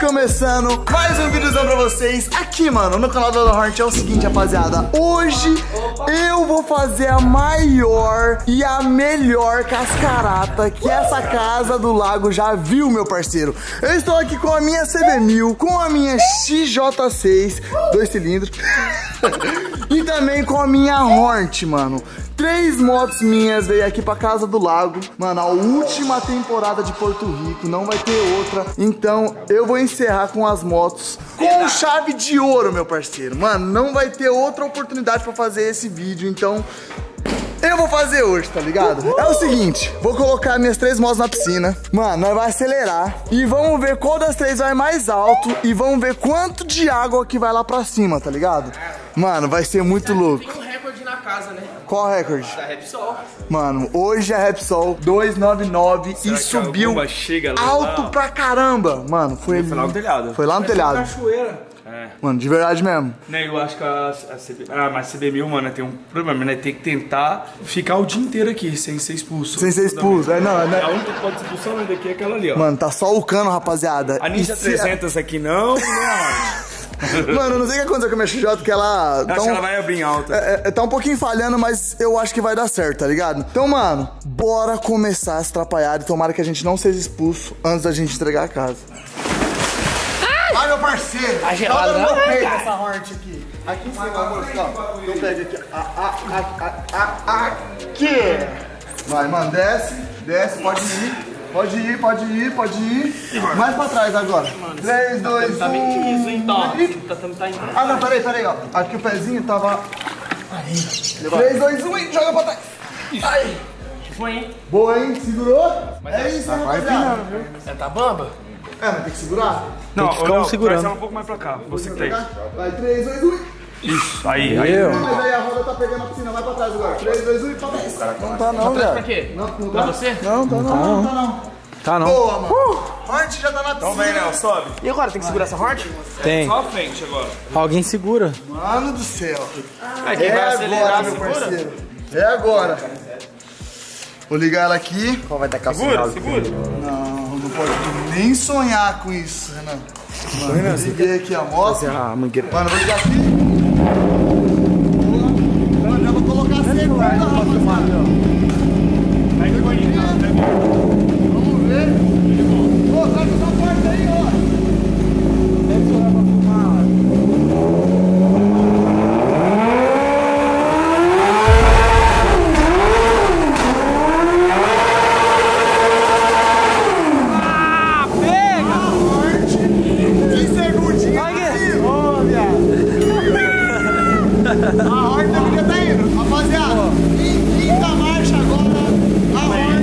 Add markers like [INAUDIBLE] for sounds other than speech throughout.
começando mais um vídeozão pra vocês aqui, mano, no canal da Hornet. É o seguinte, rapaziada, hoje eu vou fazer a maior e a melhor cascarata que essa casa do lago já viu, meu parceiro. Eu estou aqui com a minha CB1000, com a minha XJ6, dois cilindros, [LAUGHS] e também com a minha Hornet, mano. Três motos minhas veio aqui pra Casa do Lago. Mano, a última temporada de Porto Rico, não vai ter outra. Então, eu vou encerrar com as motos com chave de ouro, meu parceiro. Mano, não vai ter outra oportunidade pra fazer esse vídeo, então... Eu vou fazer hoje, tá ligado? É o seguinte, vou colocar minhas três motos na piscina. Mano, nós vai acelerar e vamos ver qual das três vai mais alto e vamos ver quanto de água que vai lá pra cima, tá ligado? Mano, vai ser muito louco. Tem um recorde na casa, né? Qual o recorde? Da Repsol. Mano, hoje a Repsol 299 e que a subiu chega lá? alto pra caramba. Mano, foi Foi lá no telhado. Foi lá no telhado. Cachoeira. É. Mano, de verdade mesmo. Né, eu acho que a, a CB... Ah, mas a CB1000, mano, tem um problema, né? Tem que tentar ficar o dia inteiro aqui, sem ser expulso. Sem ser expulso. É, não, A né? única que pode ser expulsão daqui é aquela ali, ó. Mano, tá só o cano, rapaziada. A Ninja E se- 300 aqui não, e nem a Mano, eu não sei o que aconteceu com a minha XJ, que ela... Acho tá que um- ela vai abrir em alta. É, é, tá um pouquinho falhando, mas eu acho que vai dar certo, tá ligado? Então, mano, bora começar essa atrapalhada e tomara que a gente não seja expulso antes da gente entregar a casa. Ai, meu parceiro! Tá gelado, Joga no meu não? peito essa horte aqui. Aqui em cima, amor. ó. Então pega aqui. Ah, ah, ah, ah, ah, aqui! Vai, mano, desce, desce, pode ir. Pode ir, pode ir, pode ir. Mais pra trás agora. 3, 2, 1. Tá bem difícil, hein, Tom? Tá, tá, tá. Ah, não, peraí, peraí, ó. Aqui o pezinho tava. Aí. 3, 2, 1 e joga pra trás. Aí. Foi, hein? Boa, hein? Segurou? é isso, né, rapaziada? Você tá bamba? É, mas tem que segurar. Não, que ficar não, um segurando. traz ela um pouco mais pra cá. Você que tem. Vai, 3, 2, 1 e. Isso, aí, aí. Eu? Mas aí a roda tá pegando a piscina, vai pra trás agora. 3, 2, 1 e pra trás. Não tá não, Pra velho. quê? Não, não Pra tá? você? Não, tá não. Não, tá não. Tá não. Boa, mano. Hornet já tá na Então vem, piscina. Léo, sobe. E agora, tem que segurar essa horte? Tem. Só a frente agora. Alguém segura. Mano do céu. Quem É vai agora, meu segura? parceiro. É agora. Vou ligar ela aqui. Qual vai dar Segura, segura. Não, não pode nem sonhar com isso, Renan. Mano, liguei aqui a moto. Mano, vou ligar aqui. Mano, já vou colocar a segunda, rapaziada. Aí que vai Vamos ver. Ô, tá com essa porta aí, ó. Ah, pega! Que segundinho aqui. Ô, viado. A Horta deveria tá indo. Rapaziada, em quinta marcha agora, a Horta.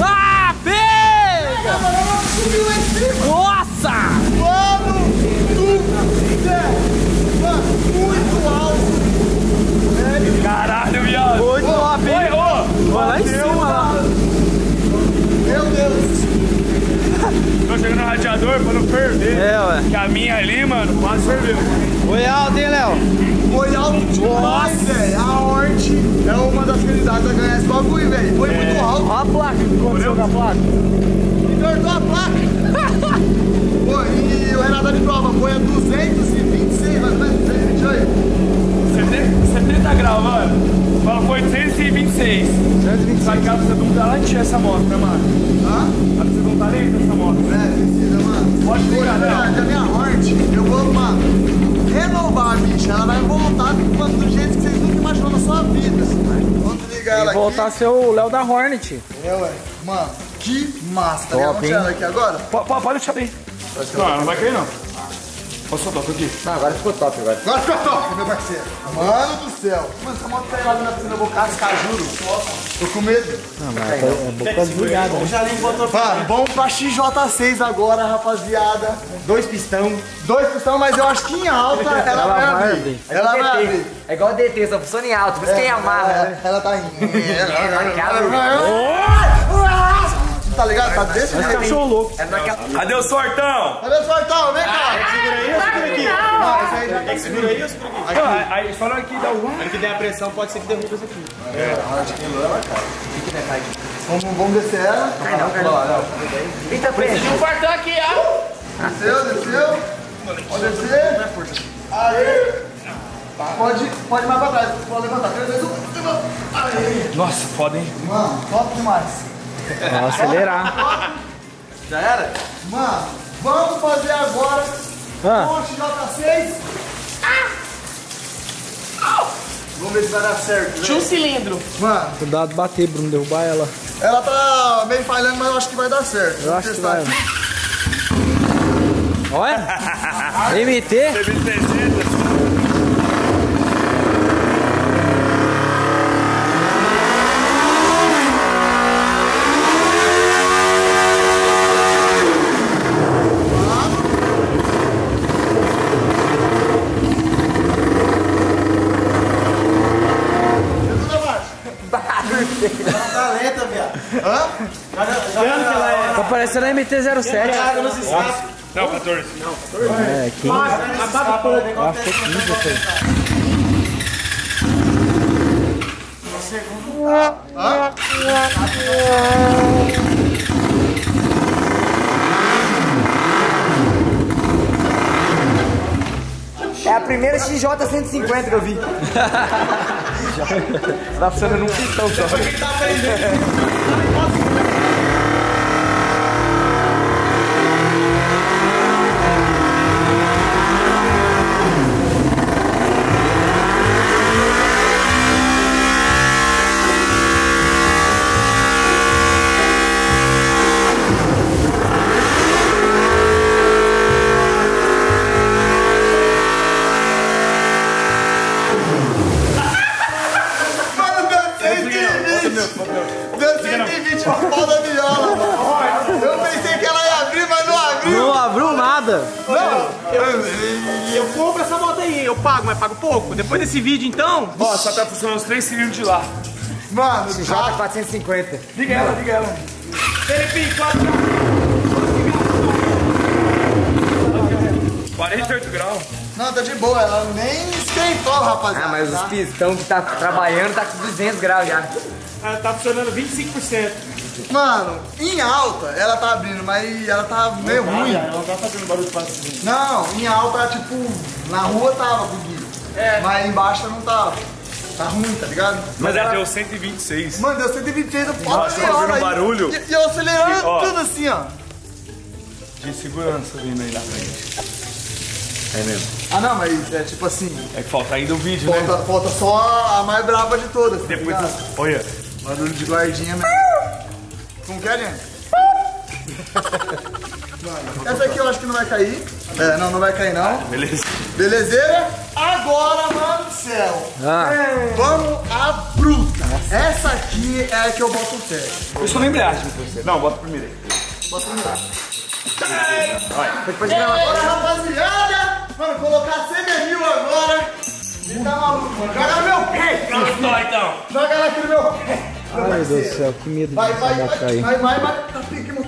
Ah, pega! Subiu lá em cima. Nossa! Mano do céu. Mano, muito alto. Caralho, viado. Muito lá, pega! Vai lá em cima, lá. Meu Deus. Chegando no radiador pra não perder. É, ué. Que a minha ali, mano, quase ferveu. Foi alto, hein, Léo? Foi alto demais, velho. A Horte é uma das candidatas a ganhar esse bagulho, velho. Foi muito alto. Olha a placa. O que aconteceu com a placa? Entortou a placa. [LAUGHS] Pô, e tá de prova foi a 226, mais ou menos, 228. 70, 70 graus, mano. Fala, foi 826. Só que ela precisa de um talante essa moto, né, mano? Hã? Ela precisa de um talento essa moto. É, precisa, mano. Pode na né? a minha Horte, eu vou, mano, renovar a bicha. Ela vai voltar do jeito que vocês nunca imaginou na sua vida. Vamos ligar ela E voltar a ser o Léo da Hornet. aqui. É, ué. Mano, que massa. Tá Top, ligado? Vamos tirar ela aqui agora? Pode deixar bem. Não, não vai cair não. Olha só, toca aqui. Não, agora ficou top agora. Agora fica top, meu parceiro. Mano do céu. Mano, essa moto tá aí lá na piscina, eu vou cascar, juro. Tô com medo. É boca desligada. Mano, vamos pra XJ6 agora, rapaziada. Dois pistão. Dois pistão, mas eu acho que em alta ela, vai vai abrir. abrir. Ela vai abrir. É igual DT, só funciona em alto. Por isso que é amarra, ela, né? ela tá indo. naquela- Tá ligado? Tá desse jeito. Cachorro louco. É naquela... Cadê o sortão? Cadê o sortão? Vem cá. Segura aí ou segura aqui? Não, esse aí já É que segura aí ou segura aqui? Não, aí- aí falou aqui, dá um. Na hora que der a pressão, pode ser que derruba isso aqui. Vamos, vamos descer ela. Eita, prende. O fartão aqui, ó. Desceu, desceu. Pode descer. Aí. Pode, pode ir mais pra trás. Pode levantar. 3, 2, 1. Levanta. Aí. Nossa, foda, hein? Mano, top demais. Vamos acelerar. Já era? Mano, vamos fazer agora Ah. com o J6. Vamos ver se vai dar certo. Tinha um cilindro. Mano, Cuidado de bater, Bruno, derrubar ela. ela tá meio falhando, mas eu acho que vai dar certo. Eu acho que vai. Olha. [LAUGHS] MT. Segunda marcha. Tá lenta, viado. Hã? Tá parecendo a MT-07. Não, 14. É, 15. Apaga um pouco. Acho que é 15 isso aí. É a primeira XJ 150 que eu vi. Tá funcionando um pistão só. Mano, pouco. Depois desse vídeo, então, Ó, só tá funcionando os três cilindros de lá. Mano, XJ 450. Liga ela, liga ela. Felipe, quatro 48 graus. não, tá de boa. Ela nem esquentou, rapaziada. Ah, mas os tá? pistão que tá trabalhando tá com 200 graus já. Ah, tá funcionando 25%. Mano, em alta ela tá abrindo, mas ela tá meio ruim. Ela não tá fazendo barulho fácil. Não, em alta, tipo, na rua tava conseguindo. É. Mas embaixo não tava. Tá ruim, tá ligado? Mas ela deu 126. Mano, deu 126 no pau Nossa, tá ouvindo barulho? E, e eu acelerando Ó. tudo assim, ó. De segurança vindo aí na frente. É mesmo. Ah, não, mas é tipo assim, É que falta ainda o vídeo, né? falta, falta só a, a mais brava de todas. Tá Depois das... Olha. Barulho de guardinha mesmo. Como que é, gente? [LAUGHS] Mano, essa aqui eu acho que não vai cair. É, não, não vai cair não. Beleza. Belezeira? Agora, mano do céu. Ah. Vamos à bruta. Essa aqui é a que eu boto o pé. Eu sou na embreagem com você. Não, bota primeiro aí. Depois de gravar. Agora, rapaziada. Mano, colocar 100 mil agora. E tá maluco, mano. Joga no meu pé. Tá, então. Joga ela aqui no meu pé. Ai, meu Deus do céu, que medo Vai, de vai, vai, cair. vai, vai, vai. Tá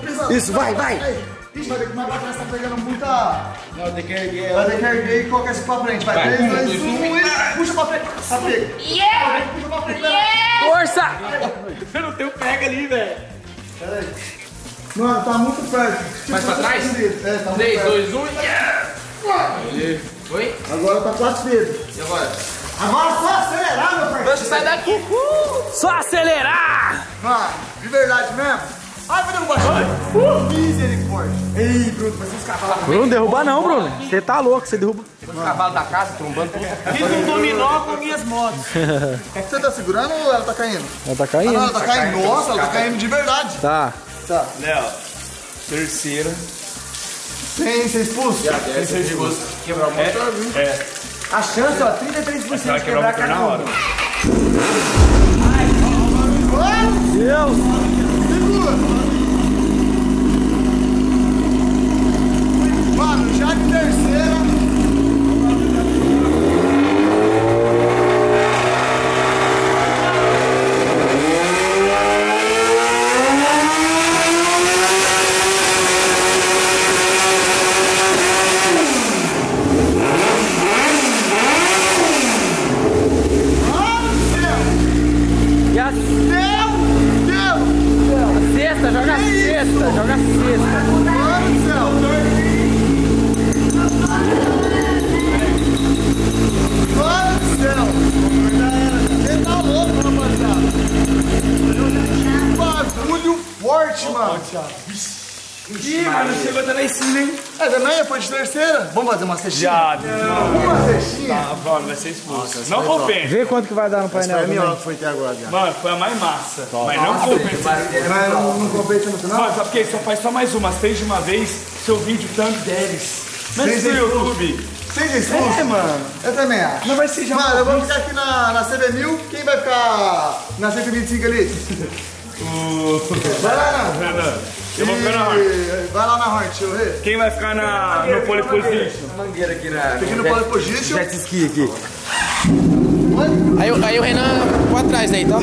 pesado. Isso, vai, vai. Aí. Ixi, vai ter que mais pra trás, tá pegando muita... Não, tem que erguer. Vai ter que erguer e colocar isso pra frente. Vai, 3, 2, 1 e puxa pra frente. Tá pego. Yeah! Puxa pra frente. Força! Eu não tenho pega ali, velho. Pera aí. Mano, tá muito perto. Tipo, Mais pra trás? É, tá muito 3, perto. 2, 1 yeah! Oi? Agora tá quatro dedos. E agora? Agora só acelerar, meu parceiro. Deixa eu sair daqui. Só acelerar! Mano, de verdade mesmo. Ai, vai derrubar. Uh, misericórdia. Ei, Bruno, vai ser uns cavalos. Bruno, derruba não, Bruno. Você tá louco, você derruba. Os cavalos da casa trombando tudo. Fiz um dominó com minhas motos. [LAUGHS] Você tá segurando ou ela tá caindo? Ela tá Ah, não, ela caindo. tá caindo. Nossa, ela tá caindo de verdade. Tá. Tá. Léo. Terceira. Sem ser expulso? Sem ser expulso. Quebrar o motor, viu? É, A chance, ó, 33% vai de quebrar motor cada na hora. um. Deus! Mano, já de terceira. Terceira. Vamos fazer uma cestinha? Já, Uma cestinha? Ah, vamos, vai ser expulso. Não compensa. Vê quanto que vai dar no painel. Foi a melhor que foi até agora, já. Mano, foi a mais massa. Mas não compensa. Mas não, não compensa no final? Mano, sabe por quê? Só faz só mais uma, fez de uma vez, seu vídeo tanto deles. Mas no ser YouTube. Sem expulso? É, mano. Eu também acho. Não vai ser já Mano, eu vou ficar aqui na, na CB1000. Quem vai ficar na 125 ali? [LAUGHS] Vai lá, não. Renan, eu vou ficar na Horn. E- Vai lá na Horn, deixa eu ver. Quem vai ficar na, no pole position? Mangueira aqui na. Fica no pole position. Jet ski aqui. Aí, o- aí o Renan ficou atrás daí, tá?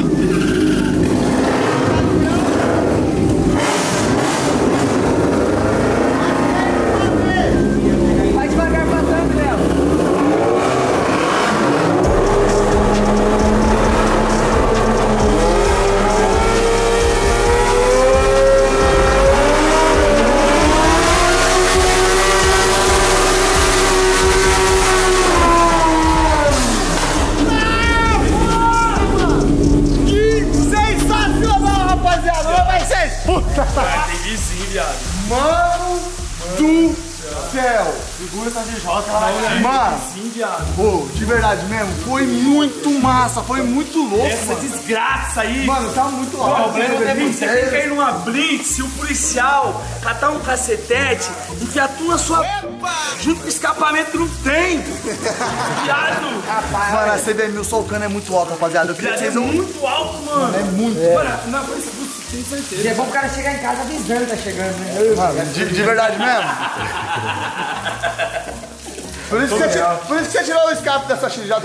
Verdade mesmo, foi muito massa. Foi muito louco, Essa mano. desgraça aí. Mano, tá muito O alto. problema é você tem que ir numa blitz e o policial catar um cacetete, enfiar tudo na sua junto com o escapamento não tem. Viado. Mano, a CB1000 solcando é muito alta, rapaziada. Eu queria é vocês não... muito alto, mano. É muito. Mano, não, mas tem certeza. E é bom o cara chegar em casa avisando que tá chegando, né? Mano, de, de verdade mesmo? [LAUGHS] Por isso, que você, por isso que você tirou o escape dessa XJ. [LAUGHS]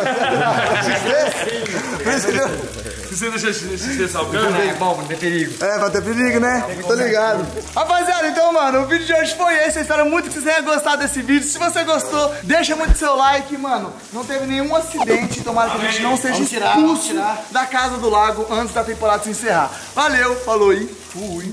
Por isso que... Você deixa você salgando? É bom, não tem perigo. É, vai ter perigo, né? Tô ligado. Rapaziada, então, mano, o vídeo de hoje foi esse. Eu espero muito que vocês tenham gostado desse vídeo. Se você gostou, deixa muito seu like, mano. Não teve nenhum acidente. Tomara que a gente não seja expulso da casa do lago antes da temporada se encerrar. Valeu, falou e fui.